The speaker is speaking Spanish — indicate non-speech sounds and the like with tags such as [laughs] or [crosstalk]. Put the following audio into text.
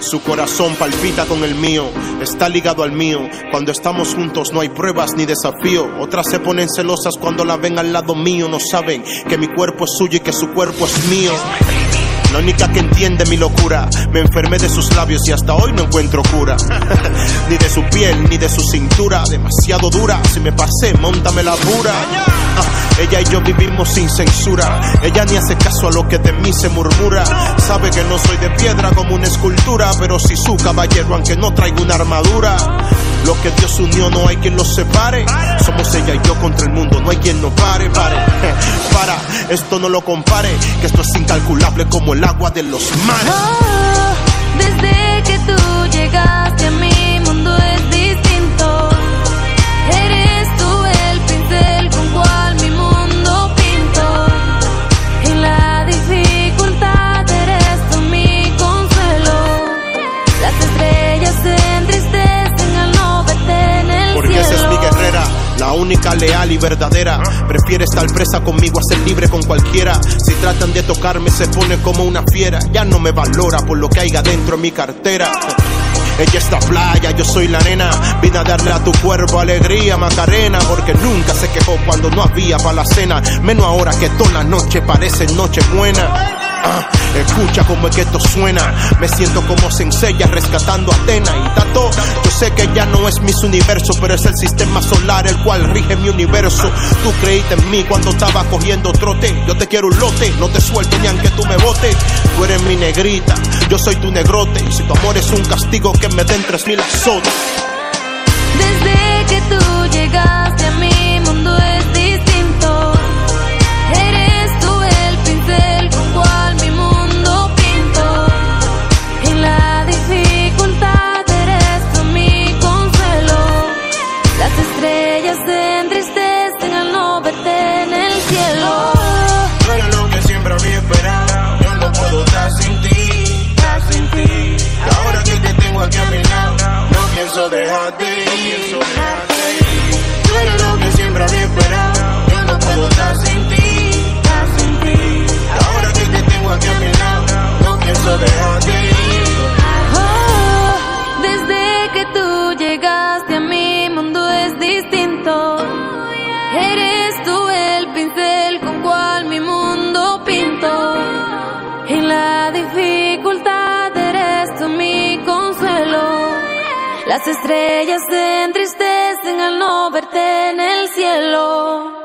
Su corazón palpita con el mío, está ligado al mío. Cuando estamos juntos no hay pruebas ni desafío. Otras se ponen celosas cuando la ven al lado mío. No saben que mi cuerpo es suyo y que su cuerpo es mío. La única que entiende mi locura, me enfermé de sus labios y hasta hoy no encuentro cura. [laughs] su piel, ni de su cintura. Demasiado dura. Si me pasé, montame la pura. Ah, ella y yo vivimos sin censura. Ella ni hace caso a lo que de mí se murmura. Sabe que no soy de piedra como una escultura. Pero si su caballero, aunque no traiga una armadura. Lo que Dios unió no hay quien los separe. Somos ella y yo contra el mundo, no hay quien nos pare, pare. [laughs] Para, esto no lo compare, que esto es incalculable como el agua de los mares. Oh, desde que tú llegaste a mi leal y verdadera. Prefiere estar presa conmigo a ser libre con cualquiera. Si tratan de tocarme, se pone como una fiera. Ya no me valora por lo que haya dentro de mi cartera. Ella está playa, yo soy la nena. Vine a darle a tu cuerpo alegría, Macarena. Porque nunca se quejó cuando no había para la cena. Menos ahora que toda la noche parece noche buena. Ah, escucha como es que esto suena. Me siento como Senseiya rescatando a Atena y Tato. Yo sé que ya no es mis universo, pero es el sistema solar el cual rige mi universo. Tú creíste en mí cuando estaba cogiendo trote. Yo te quiero un lote, no te suelto ni aunque tú me botes. Tú eres mi negrita, yo soy tu negrote. Y si tu amor es un castigo, que me den tres mil azotes. Desde que tú llegaste estrellas se entristecen al no verte en el cielo. Tú lo que siempre había esperado. Yo no puedo estar sin ti, estar sin ti. Ahora que te tengo aquí a mi lado, no pienso dejarte Las estrellas se entristecen al no verte en el cielo.